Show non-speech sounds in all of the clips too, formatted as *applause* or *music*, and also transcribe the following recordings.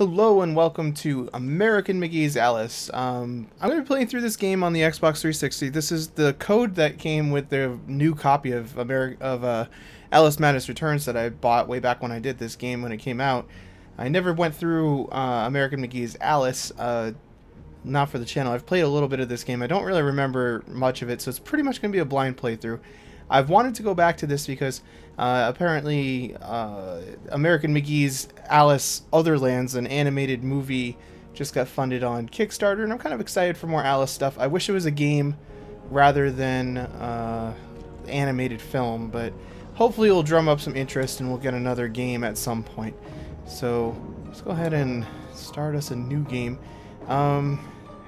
Hello and welcome to American McGee's Alice. Um, I'm going to be playing through this game on the Xbox 360. This is the code that came with the new copy of Ameri- of uh, Alice Madness Returns that I bought way back when I did this game when it came out. I never went through uh, American McGee's Alice, uh, not for the channel. I've played a little bit of this game. I don't really remember much of it, so it's pretty much going to be a blind playthrough. I've wanted to go back to this because uh, apparently uh, American McGee's Alice Otherlands, an animated movie, just got funded on Kickstarter, and I'm kind of excited for more Alice stuff. I wish it was a game rather than uh, animated film, but hopefully it'll drum up some interest and we'll get another game at some point. So let's go ahead and start us a new game. Um,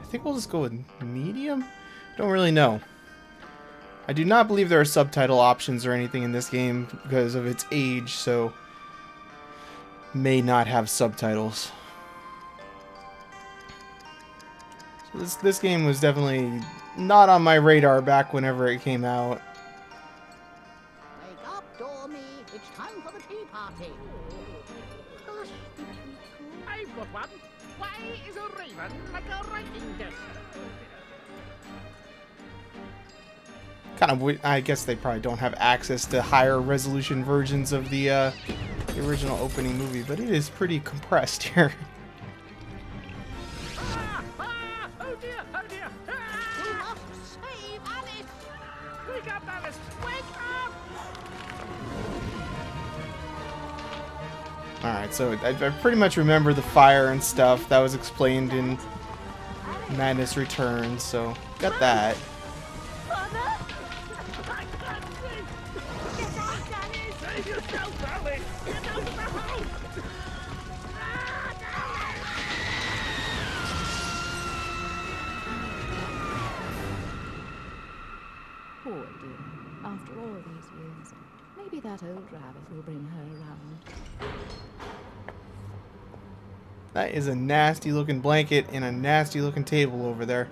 I think we'll just go with medium. Don't really know. I do not believe there are subtitle options or anything in this game because of its age, so may not have subtitles. So this this game was definitely not on my radar back whenever it came out. I guess they probably don't have access to higher resolution versions of the, uh, the original opening movie, but it is pretty compressed *laughs* here. Alright, so I, I pretty much remember the fire and stuff that was explained in Madness Returns, so got that. Dear. After all these years, maybe that old rabbit will bring her around. That is a nasty looking blanket and a nasty looking table over there.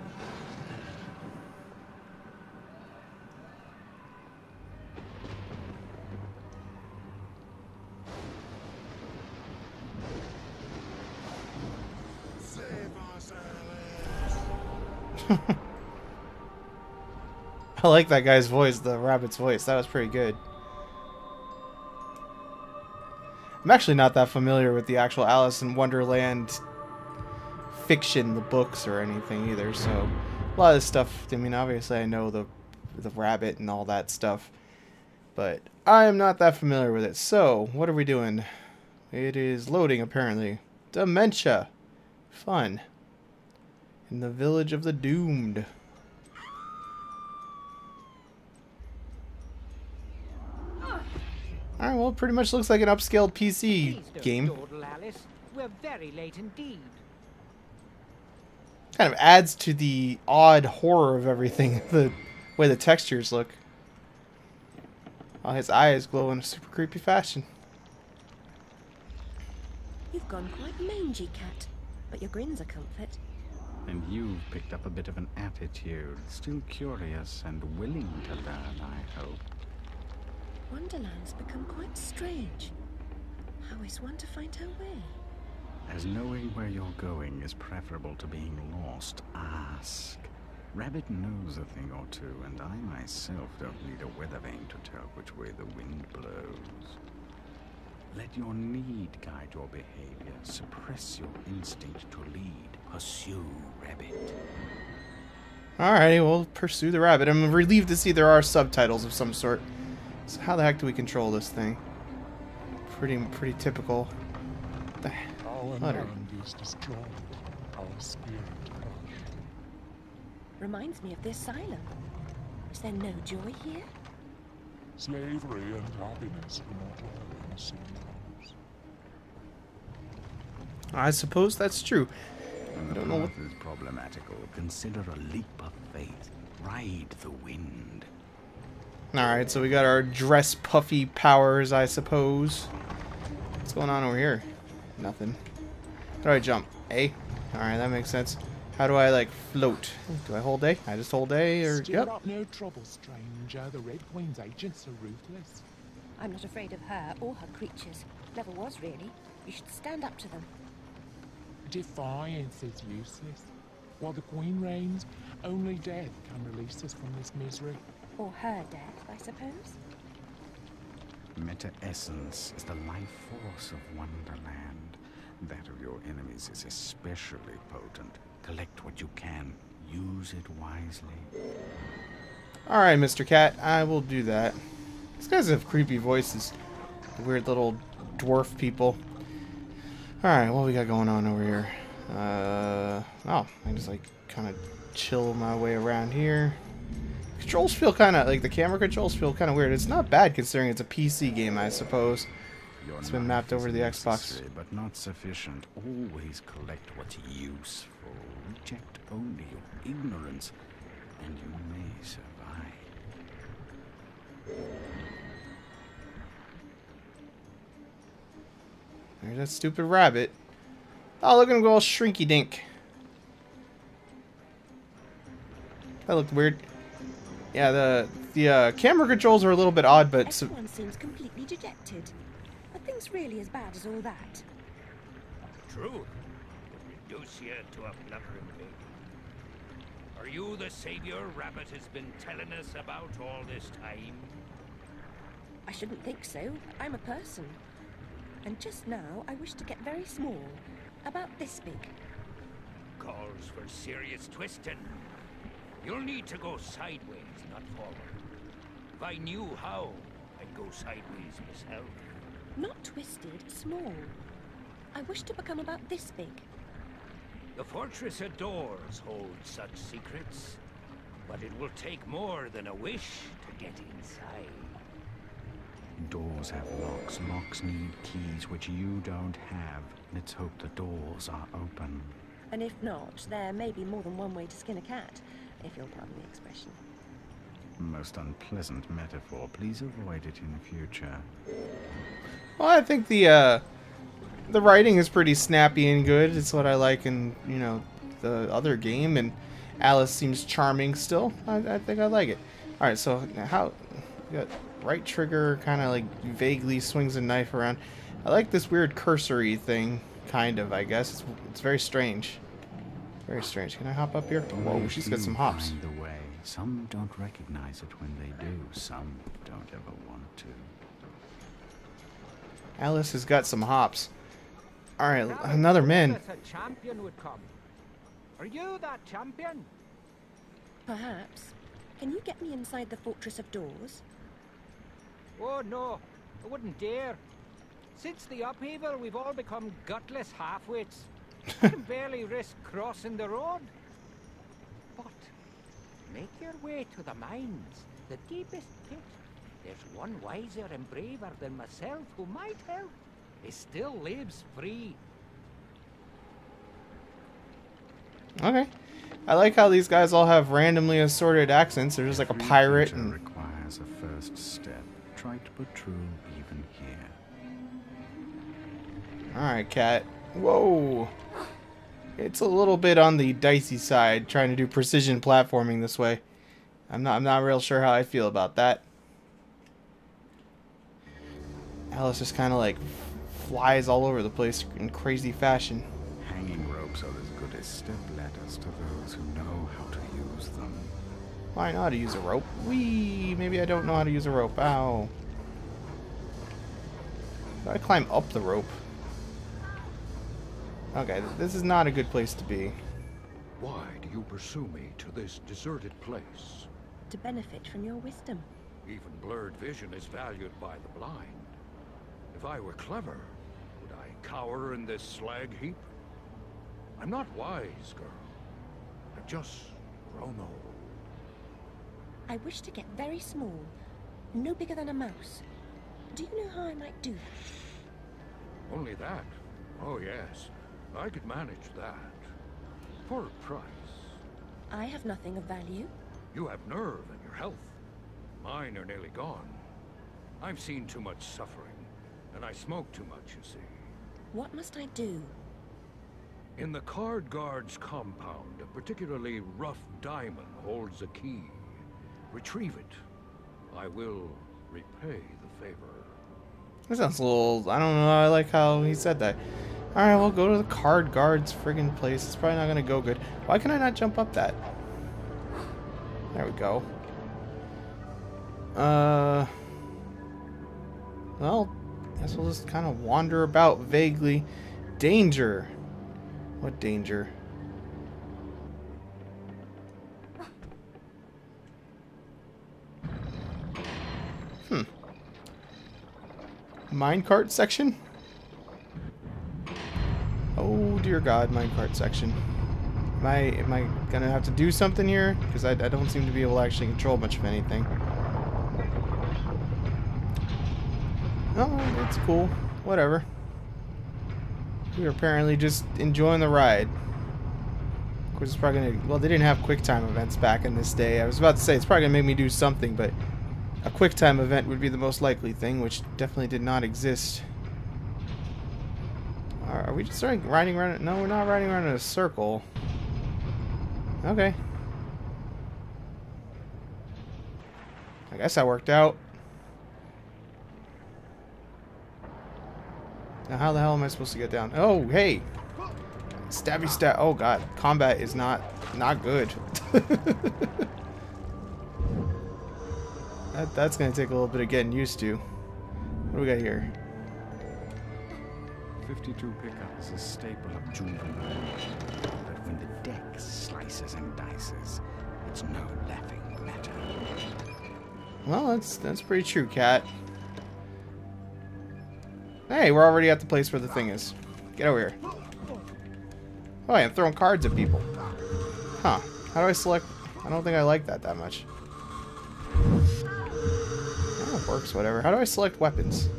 I like that guy's voice, the rabbit's voice. That was pretty good. I'm actually not that familiar with the actual Alice in Wonderland fiction, the books or anything either. So a lot of stuff. I mean, obviously I know the the rabbit and all that stuff, but I am not that familiar with it. So what are we doing? It is loading apparently. Dementia, fun. In the village of the doomed. Alright, well, it pretty much looks like an upscaled PC Please game. dawdle, Alice. We're very late indeed. Kind of adds to the odd horror of everything, *laughs* the way the textures look. Oh, his eyes glow in a super creepy fashion. You've gone quite mangy, cat, but your grin's a comfort. And you've picked up a bit of an attitude. Still curious and willing to learn, I hope. Wonderland's become quite strange. How is one to find her way? As knowing where you're going is preferable to being lost, ask. Rabbit knows a thing or two, and I myself don't need a weather vane to tell which way the wind blows. Let your need guide your behavior. Suppress your instinct to lead. Pursue, rabbit. Alrighty, we'll pursue the rabbit. I'm relieved to see there are subtitles of some sort. So how the heck do we control this thing? Pretty, pretty typical. The Our Utter. land is destroyed, our spirit crushed. Reminds me of the asylum. Is there no joy here? Slavery and happiness are not all in the same house. I suppose that's true. When I don't know what- path is problematical, consider a leap of faith. Ride the wind. Alright, so we got our dress puffy powers, I suppose. What's going on over here? Nothing. How do I jump? A? Alright, that makes sense. How do I, like, float? Do I hold A? I just hold A, or... Stir Yep. up no trouble, stranger. The Red Queen's agents are ruthless. I'm not afraid of her or her creatures. Never was, really. You should stand up to them. Defiance is useless. While the Queen reigns, only death can release us from this misery. Or her death, I suppose. Meta essence is the life force of Wonderland. That of your enemies is especially potent. Collect what you can. Use it wisely. Alright, Mr. Cat, I will do that. These guys have creepy voices. Weird little dwarf people. Alright, what we got going on over here? Uh, oh, I just like kind of chill my way around here. Controls feel kind of like the camera controls feel kind of weird. It's not bad considering it's a PC game, I suppose. Your It's been mapped over the Xbox. But not sufficient. Always collect what's useful. Reject only your ignorance, and you may survive. There's that stupid rabbit. Oh, look at him go all shrinky dink. That looked weird. Yeah, the the uh, camera controls are a little bit odd, but so, Everyone seems completely dejected. Are things really as bad as all that? Truth would reduce you to a blubbering baby. Are you the savior Rabbit has been telling us about all this time? I shouldn't think so. I'm a person. And just now, I wish to get very small. About this big. Calls for serious twisting. You'll need to go sideways, not forward. If I knew how, I'd go sideways myself. Not twisted, small. I wish to become about this big. The Fortress of Doors holds such secrets, but it will take more than a wish to get inside. Doors have locks. Locks need keys, which you don't have. Let's hope the doors are open. And if not, there may be more than one way to skin a cat, if you'll pardon the expression. Most unpleasant metaphor. Please avoid it in future. well, I think the uh, the writing is pretty snappy and good. It's what I like in you know the other game, and Alice seems charming still. I, I think I like it. All right, so how got right trigger kind of like vaguely swings a knife around. I like this weird cursory thing, kind of. I guess it's it's very strange. Very strange. Can I hop up here? Whoa, she's got some hops. find the way. Some don't recognize it when they do. Some don't ever want to. Alice has got some hops. All right, another man. A champion would come. Are you that champion? Perhaps. Can you get me inside the Fortress of Doors? Oh no, I wouldn't dare. Since the upheaval, we've all become gutless halfwits. *laughs* I can barely risk crossing the road. But make your way to the mines, the deepest pit. There's one wiser and braver than myself who might help. He still lives free. Okay. I like how these guys all have randomly assorted accents. There's just like a pirate and requires a first step. Trite but true, even here. all right, cat. Whoa. It's a little bit on the dicey side trying to do precision platforming this way. I'm not I'm not real sure how I feel about that. Alice just kind of like flies all over the place in crazy fashion. Hanging ropes are as good as step ladders to those who know how to use them. Well, I know how to use a rope. Wee. Maybe I don't know how to use a rope. Ow. Gotta climb up the rope. Okay, this is not a good place to be. Why do you pursue me to this deserted place? To benefit from your wisdom. Even blurred vision is valued by the blind. If I were clever, would I cower in this slag heap? I'm not wise, girl. I've just grown old. I wish to get very small, no bigger than a mouse. Do you know how I might do that? Only that? Oh, yes. I could manage that. For a price. I have nothing of value. You have nerve and your health. Mine are nearly gone. I've seen too much suffering, and I smoke too much, you see. What must I do? In the Card Guard's compound, a particularly rough diamond holds a key. Retrieve it. I will repay the favor. That sounds a little. I don't know. I like how he said that. Alright, we'll go to the card guard's friggin' place. It's probably not gonna go good. Why can I not jump up that? There we go. Uh... Well, guess we'll just kind of wander about vaguely. Danger! What danger? Hmm. Minecart section? Dear God, minecart section. Am I am I gonna have to do something here? Because I, I don't seem to be able to actually control much of anything. Oh, it's cool. Whatever. We are apparently just enjoying the ride. Of course, it's probably gonna. Well, they didn't have QuickTime events back in this day. I was about to say it's probably gonna make me do something, but a QuickTime event would be the most likely thing, which definitely did not exist. Are we just starting riding around? No, we're not riding around in a circle. Okay. I guess that worked out. Now how the hell am I supposed to get down? Oh, hey! Stabby stab. Oh god, combat is not not good. *laughs* that, that's gonna take a little bit of getting used to. What do we got here? 52 pickup is a staple of juvenile. But when the deck slices and dices, it's no laughing matter. Well, that's that's pretty true, Cat. Hey, we're already at the place where the thing is. Get over here. Oh, I'm throwing cards at people. Huh. How do I select... I don't think I like that that much. Oh, works, whatever. How do I select weapons?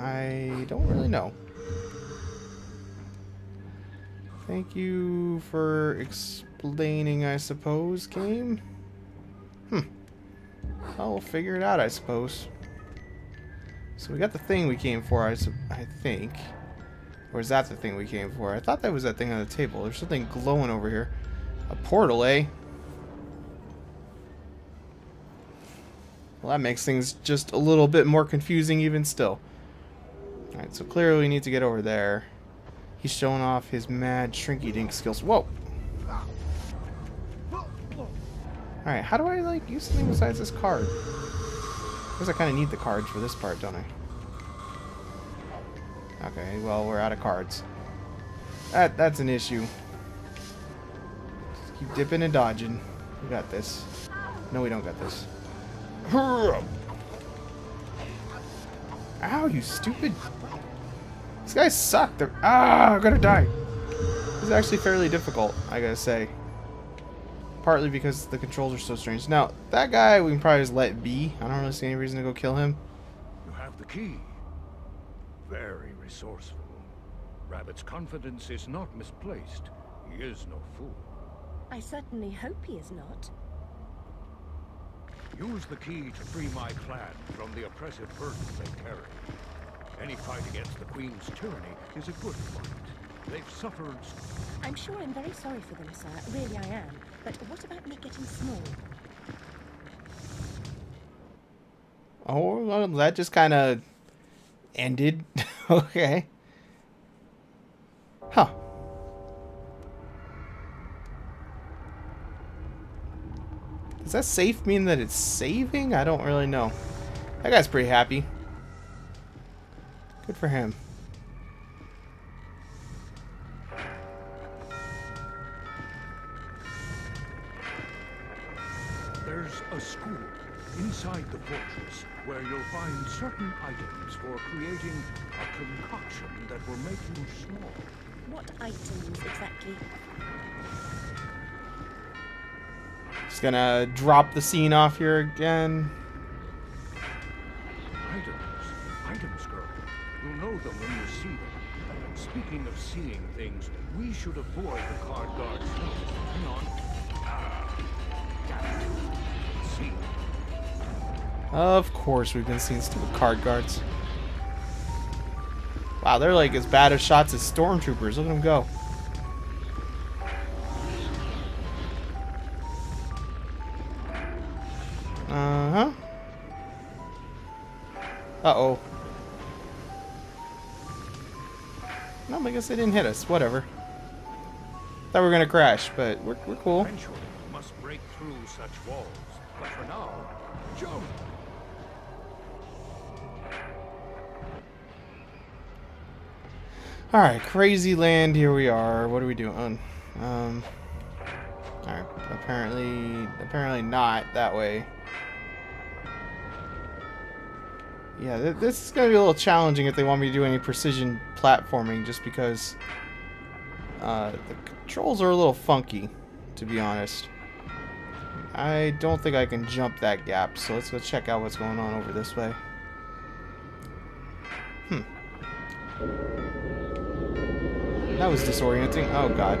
I don't really know. Thank you for explaining, I suppose, game. Hmm. We'll figure it out, I suppose. So we got the thing we came for, I, I think. Or is that the thing we came for? I thought that was that thing on the table. There's something glowing over here. A portal, eh? Well, that makes things just a little bit more confusing even still. Alright, so clearly we need to get over there. He's showing off his mad shrinky dink skills. Whoa! Alright, how do I, like, use something besides this card? Guess I kind of need the cards for this part, don't I? Okay, well, we're out of cards. That That's an issue. Just keep dipping and dodging. We got this. No, we don't got this. Ow, you stupid... These guys suck. They're... Ah, I'm gonna die. This is actually fairly difficult, I gotta say. Partly because the controls are so strange. Now, that guy we can probably just let be. I don't really see any reason to go kill him. You have the key. Very resourceful. Rabbit's confidence is not misplaced. He is no fool. I certainly hope he is not. Use the key to free my clan from the oppressive burdens they carry. Any fight against the Queen's tyranny is a good fight. They've suffered I'm sure I'm very sorry for them, sir. Really, I am. But what about me getting small? Oh, well, that just kind of ended. *laughs* okay. Huh. Does that safe mean that it's saving? I don't really know. That guy's pretty happy. Good for him. There's a school inside the fortress where you'll find certain items for creating a concoction that will make you small. What items exactly? Just gonna drop the scene off here again. Speaking of seeing things, we should avoid the card guard's. Hang on. Ah. Of course, we've been seeing stupid card guards. Wow, they're like as bad as shots as stormtroopers. Look at them go. They didn't hit us. Whatever. Thought we were gonna crash, but we're, we're cool. Eventually, must break through such walls. But for now, jump! Alright, crazy land, here we are. What are we doing? Um, Alright, apparently, apparently not that way. Yeah, th this is going to be a little challenging if they want me to do any precision platforming, just because uh, the controls are a little funky, to be honest. I don't think I can jump that gap, so let's go check out what's going on over this way. Hmm. That was disorienting. Oh god.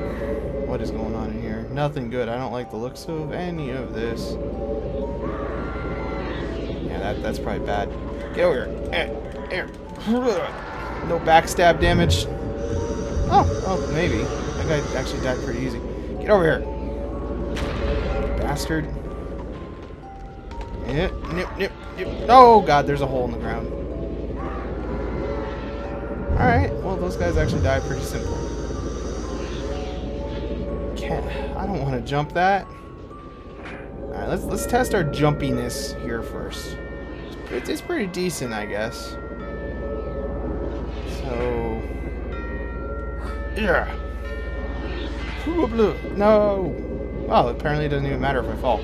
What is going on in here? Nothing good. I don't like the looks of any of this. Yeah, that, that's probably bad. Get over here. Eh, Here. No backstab damage. Oh, oh, maybe. That guy actually died pretty easy. Get over here. Bastard. Nip, nip, nip. Oh god, there's a hole in the ground. Alright, well those guys actually died pretty simple. Can't, I don't want to jump that. Alright, let's let's test our jumpiness here first. It's, it's pretty decent, I guess. So... Yeah. No! Well, apparently it doesn't even matter if I fall.